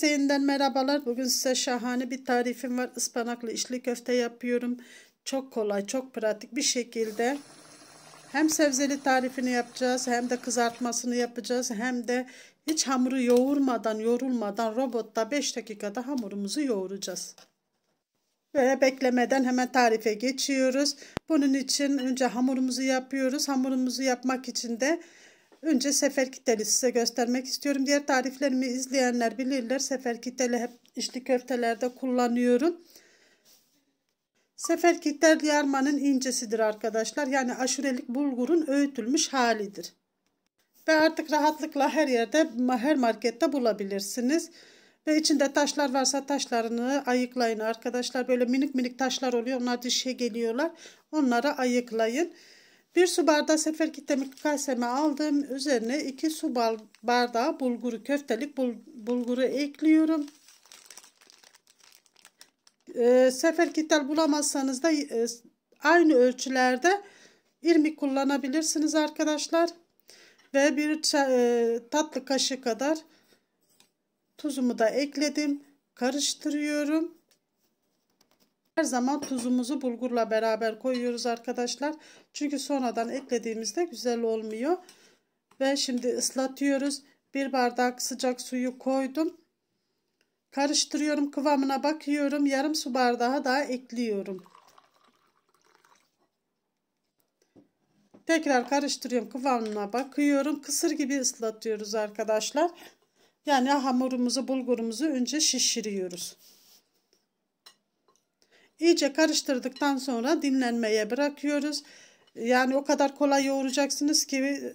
Herkese yeniden merhabalar. Bugün size şahane bir tarifim var. Ispanaklı içli köfte yapıyorum. Çok kolay, çok pratik bir şekilde. Hem sebzeli tarifini yapacağız, hem de kızartmasını yapacağız, hem de hiç hamuru yoğurmadan, yorulmadan robotta 5 dakikada hamurumuzu yoğuracağız. Ve beklemeden hemen tarife geçiyoruz. Bunun için önce hamurumuzu yapıyoruz. Hamurumuzu yapmak için de Önce seferkiteli size göstermek istiyorum. Diğer tariflerimi izleyenler bilirler. Seferkiteli hep içli köftelerde kullanıyorum. Seferkitel yarmanın incesidir arkadaşlar. Yani aşurelik bulgurun öğütülmüş halidir. Ve artık rahatlıkla her yerde, her markette bulabilirsiniz. Ve içinde taşlar varsa taşlarını ayıklayın arkadaşlar. Böyle minik minik taşlar oluyor. Onlar dişe geliyorlar. Onları ayıklayın. Bir su bardağı seferki kemik kaseme aldım. Üzerine 2 su bardağı bulguru köftelik bul, bulguru ekliyorum. E, seferkitel bulamazsanız da e, aynı ölçülerde irmik kullanabilirsiniz arkadaşlar. Ve bir e, tatlı kaşığı kadar tuzumu da ekledim. Karıştırıyorum. Her zaman tuzumuzu bulgurla beraber koyuyoruz arkadaşlar. Çünkü sonradan eklediğimizde güzel olmuyor. Ve şimdi ıslatıyoruz. Bir bardak sıcak suyu koydum. Karıştırıyorum kıvamına bakıyorum. Yarım su bardağı daha ekliyorum. Tekrar karıştırıyorum kıvamına bakıyorum. Kısır gibi ıslatıyoruz arkadaşlar. Yani hamurumuzu bulgurumuzu önce şişiriyoruz. İyice karıştırdıktan sonra dinlenmeye bırakıyoruz. Yani o kadar kolay yoğuracaksınız ki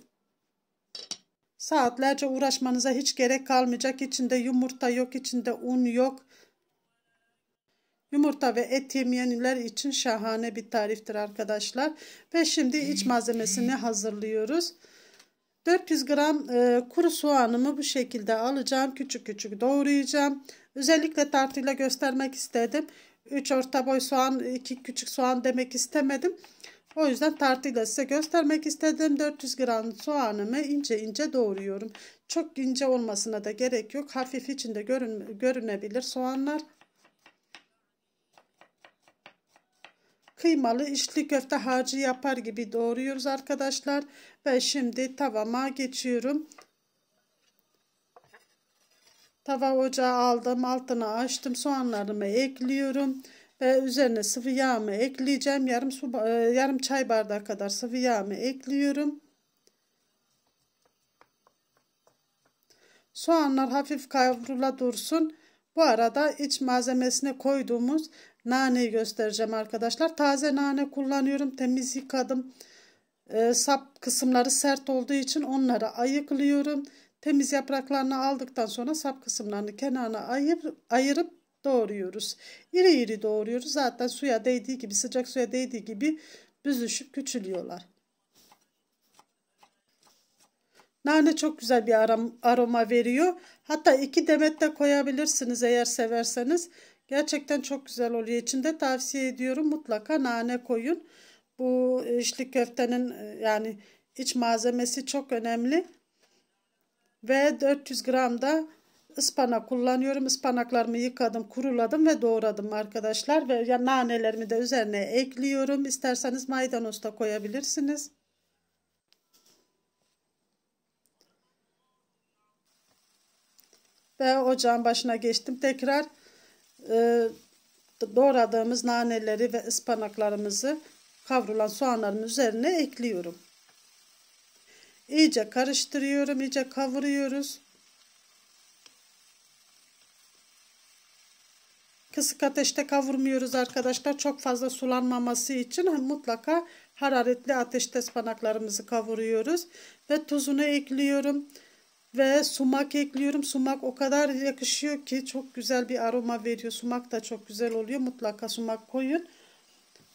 saatlerce uğraşmanıza hiç gerek kalmayacak. İçinde yumurta yok, içinde un yok. Yumurta ve et yemeyenler için şahane bir tariftir arkadaşlar. Ve şimdi iç malzemesini hazırlıyoruz. 400 gram e, kuru soğanımı bu şekilde alacağım. Küçük küçük doğrayacağım. Özellikle tartıyla göstermek istedim. 3 orta boy soğan, 2 küçük soğan demek istemedim. O yüzden tartıyla size göstermek istedim. 400 gram soğanımı ince ince doğruyorum. Çok ince olmasına da gerek yok. Hafif içinde görün, görünebilir soğanlar. Kıymalı içli köfte harcı yapar gibi doğruyoruz arkadaşlar. Ve şimdi tavama geçiyorum. Tava ocağı aldım. Altına açtım. Soğanlarımı ekliyorum. Ve üzerine sıvı yağımı ekleyeceğim. Yarım, su, e, yarım çay bardağı kadar sıvı yağımı ekliyorum. Soğanlar hafif kavrula dursun. Bu arada iç malzemesine koyduğumuz naneyi göstereceğim arkadaşlar. Taze nane kullanıyorum. Temiz yıkadım. E, sap kısımları sert olduğu için onları ayıklıyorum. Temiz yapraklarını aldıktan sonra sap kısımlarını kenarına ayırıp, ayırıp doğruyoruz. İri iri doğruyoruz. Zaten suya değdiği gibi sıcak suya değdiği gibi büzüşüp küçülüyorlar. Nane çok güzel bir aroma veriyor. Hatta iki demet de koyabilirsiniz eğer severseniz. Gerçekten çok güzel oluyor. İçinde tavsiye ediyorum mutlaka nane koyun. Bu içli köftenin yani iç malzemesi çok önemli. Ve 400 gram da ıspanak kullanıyorum. Ispanaklarımı yıkadım, kuruladım ve doğradım arkadaşlar. Ve ya nanelerimi de üzerine ekliyorum. İsterseniz maydanoz da koyabilirsiniz. Ve ocağın başına geçtim. Tekrar e, doğradığımız naneleri ve ıspanaklarımızı kavrulan soğanların üzerine ekliyorum. İyice karıştırıyorum, iyice kavuruyoruz. Kısık ateşte kavurmuyoruz arkadaşlar. Çok fazla sulanmaması için mutlaka hararetli ateşte ıspanaklarımızı kavuruyoruz. Ve tuzunu ekliyorum. Ve sumak ekliyorum. Sumak o kadar yakışıyor ki çok güzel bir aroma veriyor. Sumak da çok güzel oluyor. Mutlaka sumak koyun.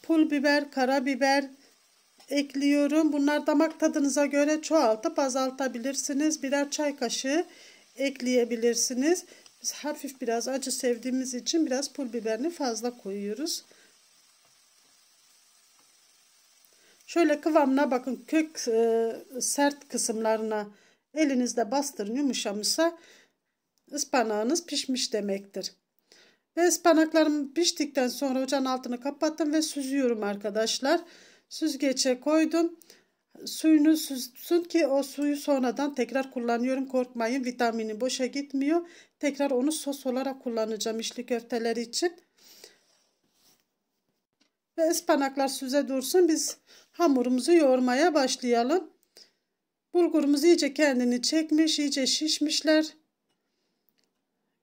Pul biber, karabiber, ekliyorum. Bunlar damak tadınıza göre çoğaltıp azaltabilirsiniz. Birer çay kaşığı ekleyebilirsiniz. Biz hafif biraz acı sevdiğimiz için biraz pul biberini fazla koyuyoruz. Şöyle kıvamına bakın kök e, sert kısımlarına elinizde bastırın yumuşamışsa ıspanağınız pişmiş demektir. Ve ıspanaklarım piştikten sonra ocağın altını kapattım ve süzüyorum arkadaşlar. Süzgece koydum. Suyunu süzsün ki o suyu sonradan tekrar kullanıyorum. Korkmayın vitamini boşa gitmiyor. Tekrar onu sos olarak kullanacağım içli köfteler için. Ve ıspanaklar süze dursun. Biz hamurumuzu yoğurmaya başlayalım. Bulgurumuz iyice kendini çekmiş, iyice şişmişler.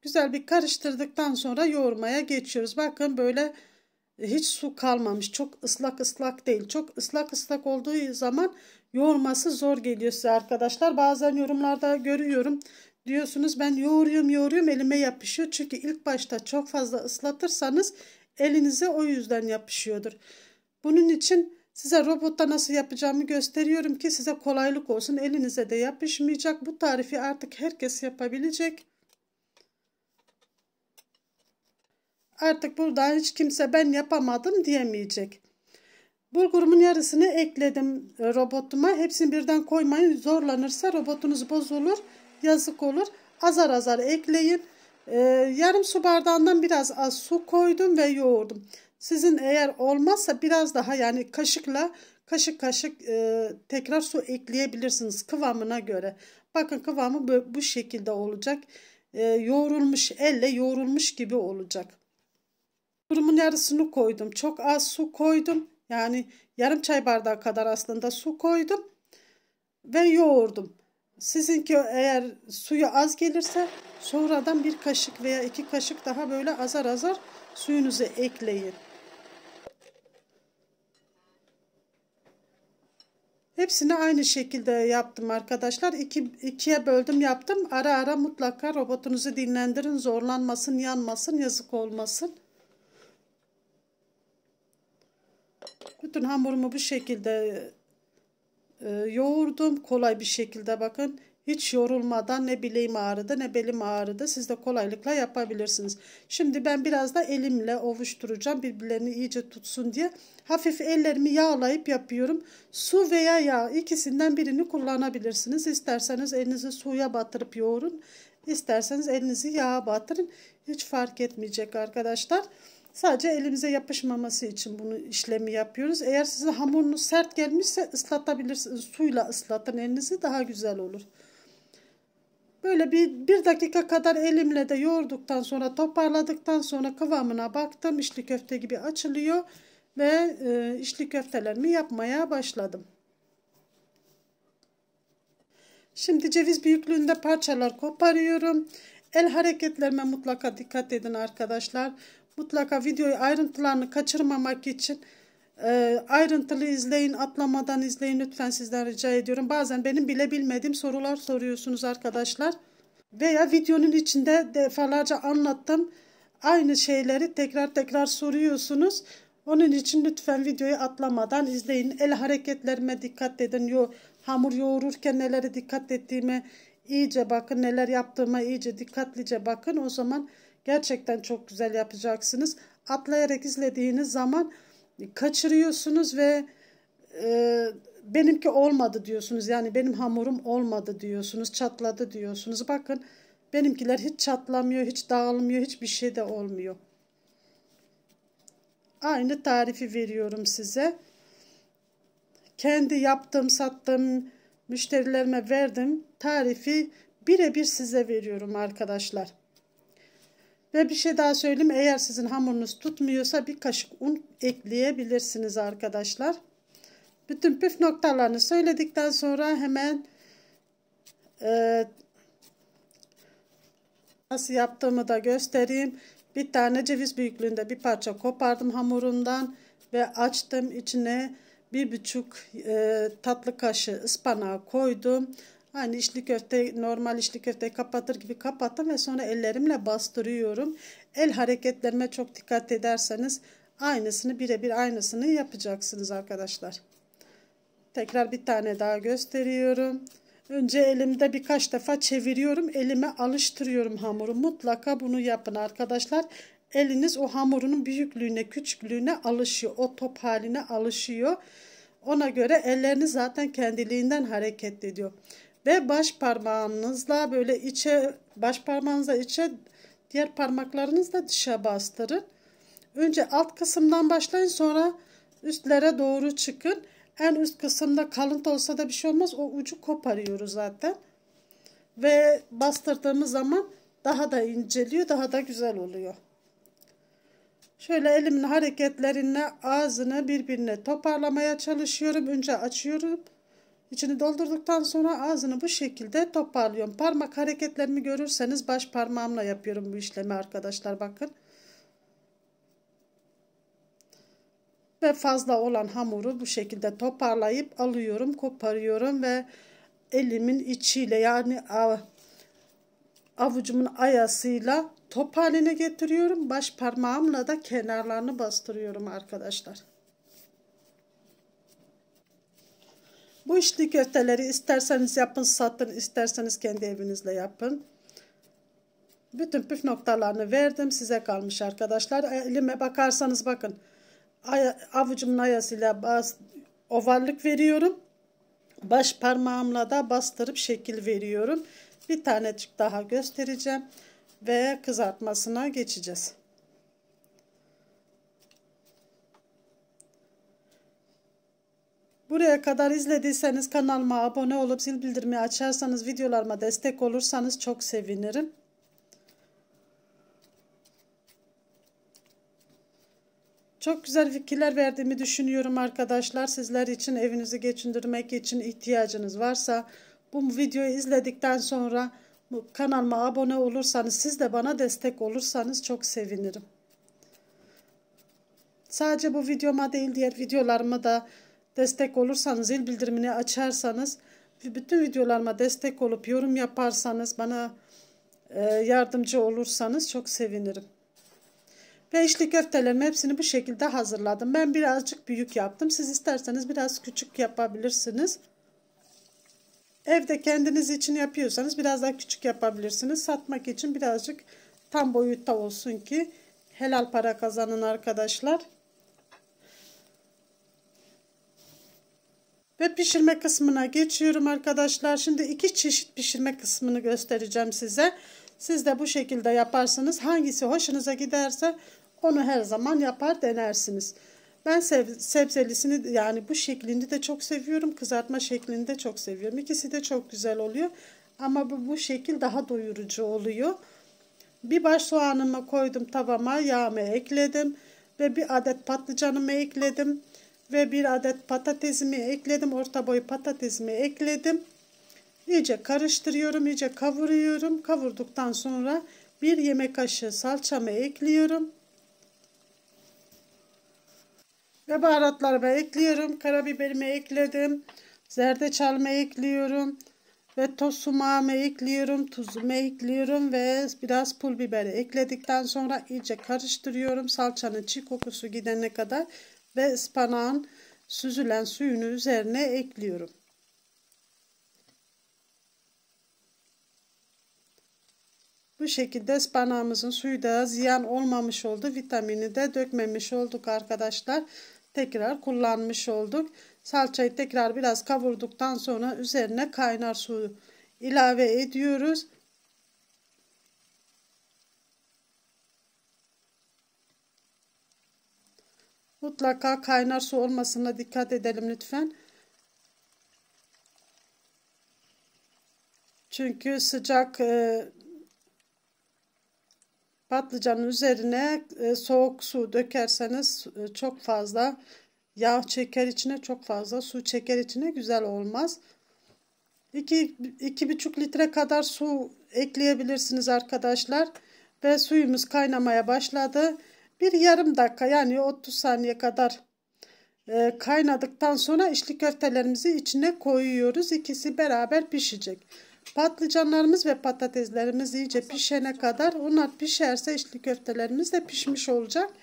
Güzel bir karıştırdıktan sonra yoğurmaya geçiyoruz. Bakın böyle hiç su kalmamış. Çok ıslak ıslak değil. Çok ıslak ıslak olduğu zaman yoğurması zor geliyor size arkadaşlar. Bazen yorumlarda görüyorum. Diyorsunuz ben yoğuruyorum yoğuruyorum elime yapışıyor. Çünkü ilk başta çok fazla ıslatırsanız elinize o yüzden yapışıyordur. Bunun için size robotta nasıl yapacağımı gösteriyorum ki size kolaylık olsun. Elinize de yapışmayacak. Bu tarifi artık herkes yapabilecek. Artık burada hiç kimse ben yapamadım diyemeyecek. Bulgurumun yarısını ekledim robotuma. Hepsini birden koymayın. Zorlanırsa robotunuz bozulur. Yazık olur. Azar azar ekleyin. Ee, yarım su bardağından biraz az su koydum ve yoğurdum. Sizin eğer olmazsa biraz daha yani kaşıkla kaşık kaşık e, tekrar su ekleyebilirsiniz kıvamına göre. Bakın kıvamı bu şekilde olacak. E, yoğrulmuş elle yoğrulmuş gibi olacak. Durumun yarısını koydum. Çok az su koydum. Yani yarım çay bardağı kadar aslında su koydum. Ve yoğurdum. Sizinki eğer suyu az gelirse sonradan bir kaşık veya iki kaşık daha böyle azar azar suyunuzu ekleyin. Hepsini aynı şekilde yaptım arkadaşlar. İki, ikiye böldüm yaptım. Ara ara mutlaka robotunuzu dinlendirin. Zorlanmasın, yanmasın, yazık olmasın. Bütün hamurumu bu şekilde e, yoğurdum. Kolay bir şekilde bakın. Hiç yorulmadan ne bileğim ağrıdı ne belim ağrıdı. Siz de kolaylıkla yapabilirsiniz. Şimdi ben biraz da elimle ovuşturacağım. Birbirlerini iyice tutsun diye. Hafif ellerimi yağlayıp yapıyorum. Su veya yağ ikisinden birini kullanabilirsiniz. İsterseniz elinizi suya batırıp yoğurun. İsterseniz elinizi yağa batırın. Hiç fark etmeyecek arkadaşlar. Sadece elimize yapışmaması için bunu işlemi yapıyoruz. Eğer size hamurunuz sert gelmişse ıslatabilirsiniz. Suyla ıslatın elinizi daha güzel olur. Böyle bir, bir dakika kadar elimle de yoğurduktan sonra toparladıktan sonra kıvamına baktım. İçli köfte gibi açılıyor ve e, içli köftelerimi yapmaya başladım. Şimdi ceviz büyüklüğünde parçalar koparıyorum. El hareketlerime mutlaka dikkat edin arkadaşlar. Mutlaka videoyu ayrıntılarını kaçırmamak için e, ayrıntılı izleyin, atlamadan izleyin lütfen sizden rica ediyorum. Bazen benim bile bilmediğim sorular soruyorsunuz arkadaşlar. Veya videonun içinde defalarca anlattım. Aynı şeyleri tekrar tekrar soruyorsunuz. Onun için lütfen videoyu atlamadan izleyin. El hareketlerime dikkat edin. Yo, hamur yoğururken nelere dikkat ettiğime iyice bakın. Neler yaptığıma iyice dikkatlice bakın. O zaman Gerçekten çok güzel yapacaksınız. Atlayarak izlediğiniz zaman kaçırıyorsunuz ve e, benimki olmadı diyorsunuz. Yani benim hamurum olmadı diyorsunuz. Çatladı diyorsunuz. Bakın benimkiler hiç çatlamıyor, hiç dağılmıyor, hiçbir şey de olmuyor. Aynı tarifi veriyorum size. Kendi yaptığım, sattığım müşterilerime verdim. Tarifi birebir size veriyorum arkadaşlar. Ve bir şey daha söyleyeyim. Eğer sizin hamurunuz tutmuyorsa bir kaşık un ekleyebilirsiniz arkadaşlar. Bütün püf noktalarını söyledikten sonra hemen e, nasıl yaptığımı da göstereyim. Bir tane ceviz büyüklüğünde bir parça kopardım hamurundan ve açtım. içine bir buçuk e, tatlı kaşığı ıspanağı koydum. Hani içli köfte normal içli köfteyi kapatır gibi kapattım ve sonra ellerimle bastırıyorum. El hareketlerime çok dikkat ederseniz aynısını birebir aynısını yapacaksınız arkadaşlar. Tekrar bir tane daha gösteriyorum. Önce elimde birkaç defa çeviriyorum. Elime alıştırıyorum hamuru. Mutlaka bunu yapın arkadaşlar. Eliniz o hamurunun büyüklüğüne, küçüklüğüne alışıyor. O top haline alışıyor. Ona göre elleriniz zaten kendiliğinden hareket ediyor ve baş parmağınızla böyle içe baş parmağınıza içe diğer parmaklarınızı da dışa bastırın. Önce alt kısımdan başlayın sonra üstlere doğru çıkın. En üst kısımda kalıntı olsa da bir şey olmaz. O ucu koparıyoruz zaten. Ve bastırdığımız zaman daha da inceliyor, daha da güzel oluyor. Şöyle elimin hareketlerine ağzını birbirine toparlamaya çalışıyorum. Önce açıyorum. İçini doldurduktan sonra ağzını bu şekilde toparlıyorum. Parmak hareketlerimi görürseniz baş parmağımla yapıyorum bu işlemi arkadaşlar bakın. Ve fazla olan hamuru bu şekilde toparlayıp alıyorum, koparıyorum ve elimin içiyle yani avucumun ayasıyla top haline getiriyorum. Baş parmağımla da kenarlarını bastırıyorum arkadaşlar. Bu içli köfteleri isterseniz yapın satın, isterseniz kendi evinizle yapın. Bütün püf noktalarını verdim. Size kalmış arkadaşlar. Elime bakarsanız bakın. Avucumun ayasıyla bas, ovallik veriyorum. Baş parmağımla da bastırıp şekil veriyorum. Bir tanecik daha göstereceğim. Ve kızartmasına geçeceğiz. Buraya kadar izlediyseniz kanalıma abone olup zil bildirimi açarsanız videolarıma destek olursanız çok sevinirim. Çok güzel fikirler verdiğimi düşünüyorum arkadaşlar. Sizler için evinizi geçindirmek için ihtiyacınız varsa bu videoyu izledikten sonra kanalıma abone olursanız siz de bana destek olursanız çok sevinirim. Sadece bu videoma değil diğer videolarıma da destek olursanız zil bildirimini açarsanız bütün videolarıma destek olup yorum yaparsanız bana e, yardımcı olursanız çok sevinirim. Ve içli köftelerimi hepsini bu şekilde hazırladım. Ben birazcık büyük yaptım. Siz isterseniz biraz küçük yapabilirsiniz. Evde kendiniz için yapıyorsanız biraz daha küçük yapabilirsiniz. Satmak için birazcık tam boyutta olsun ki helal para kazanın arkadaşlar. Ve pişirme kısmına geçiyorum arkadaşlar. Şimdi iki çeşit pişirme kısmını göstereceğim size. Siz de bu şekilde yaparsınız. Hangisi hoşunuza giderse onu her zaman yapar denersiniz. Ben sebzelisini yani bu şeklinde de çok seviyorum. Kızartma şeklinde de çok seviyorum. İkisi de çok güzel oluyor. Ama bu, bu şekil daha doyurucu oluyor. Bir baş soğanımı koydum tavama. Yağımı ekledim. Ve bir adet patlıcanımı ekledim. Ve bir adet patatesimi ekledim. Orta boy patatesimi ekledim. İyice karıştırıyorum. iyice kavuruyorum. Kavurduktan sonra bir yemek kaşığı salçamı ekliyorum. Ve baharatlarımı ekliyorum. Karabiberimi ekledim. Zerdeçalımı ekliyorum. Ve toz sumağımı ekliyorum. Tuzumu ekliyorum. Ve biraz pul biberi ekledikten sonra iyice karıştırıyorum. Salçanın çiğ kokusu gidene kadar. Ve ıspanağın süzülen suyunu üzerine ekliyorum. Bu şekilde ıspanağımızın suyu da ziyan olmamış oldu. Vitamini de dökmemiş olduk arkadaşlar tekrar kullanmış olduk. Salçayı tekrar biraz kavurduktan sonra üzerine kaynar su ilave ediyoruz. Mutlaka kaynar su olmasına dikkat edelim lütfen. Çünkü sıcak e, Patlıcanın üzerine e, soğuk su dökerseniz e, çok fazla yağ çeker içine çok fazla su çeker içine güzel olmaz. 2,5 litre kadar su ekleyebilirsiniz arkadaşlar. Ve suyumuz kaynamaya başladı. Bir yarım dakika yani 30 saniye kadar e, kaynadıktan sonra içli köftelerimizi içine koyuyoruz. İkisi beraber pişecek. Patlıcanlarımız ve patateslerimiz iyice pişene kadar onlar pişerse içli köftelerimiz de pişmiş olacak.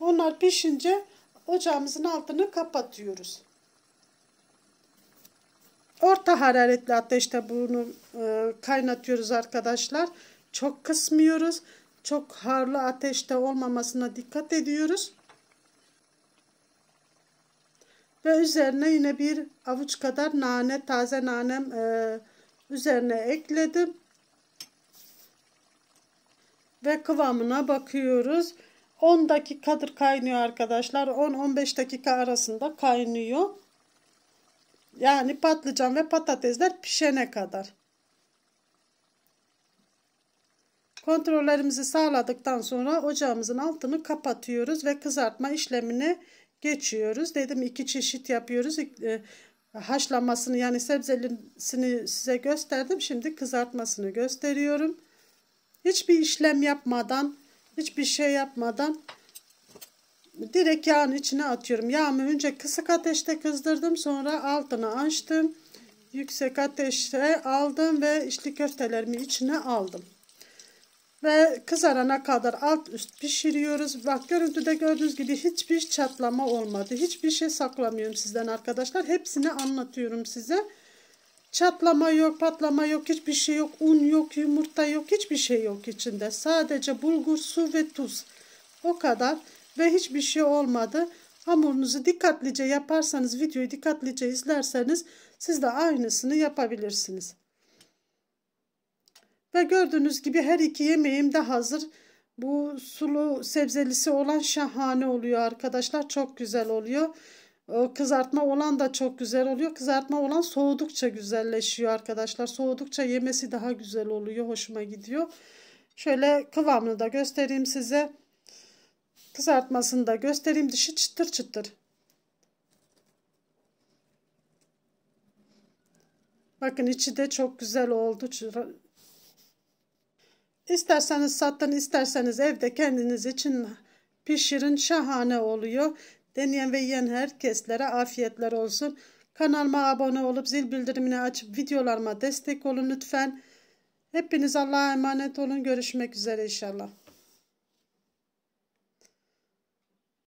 Onlar pişince ocağımızın altını kapatıyoruz. Orta hararetli ateşte bunu e, kaynatıyoruz arkadaşlar. Çok kısmıyoruz. Çok harlı ateşte olmamasına dikkat ediyoruz. Ve üzerine yine bir avuç kadar nane, taze nanem e, üzerine ekledim. ve kıvamına bakıyoruz. 10 dakikadır kaynıyor arkadaşlar. 10-15 dakika arasında kaynıyor. Yani patlıcan ve patatesler pişene kadar. Kontrollerimizi sağladıktan sonra ocağımızın altını kapatıyoruz ve kızartma işlemine geçiyoruz. Dedim iki çeşit yapıyoruz. E, haşlamasını yani sebzelisini size gösterdim. Şimdi kızartmasını gösteriyorum. Hiçbir işlem yapmadan, hiçbir şey yapmadan direkt yağın içine atıyorum. Yağımı önce kısık ateşte kızdırdım. Sonra altını açtım. Yüksek ateşte aldım ve içli köftelerimi içine aldım. Ve kızarana kadar alt üst pişiriyoruz. Bak görüntüde gördüğünüz gibi hiçbir çatlama olmadı. Hiçbir şey saklamıyorum sizden arkadaşlar. Hepsini anlatıyorum size. Çatlama yok, patlama yok, hiçbir şey yok. Un yok, yumurta yok, hiçbir şey yok içinde. Sadece bulgur, su ve tuz. O kadar ve hiçbir şey olmadı. Hamurunuzu dikkatlice yaparsanız, videoyu dikkatlice izlerseniz siz de aynısını yapabilirsiniz. Ve gördüğünüz gibi her iki yemeğim de hazır. Bu sulu sebzelisi olan şahane oluyor arkadaşlar. Çok güzel oluyor. Kızartma olan da çok güzel oluyor. Kızartma olan soğudukça güzelleşiyor arkadaşlar. Soğudukça yemesi daha güzel oluyor. Hoşuma gidiyor. Şöyle kıvamını da göstereyim size. Kızartmasını da göstereyim. Dışı çıtır çıtır. Bakın içi de çok güzel oldu. İsterseniz satın isterseniz evde kendiniz için pişirin şahane oluyor. Deneyen ve yiyen herkeslere afiyetler olsun. Kanalıma abone olup zil bildirimini açıp videolarıma destek olun lütfen. Hepiniz Allah'a emanet olun. Görüşmek üzere inşallah.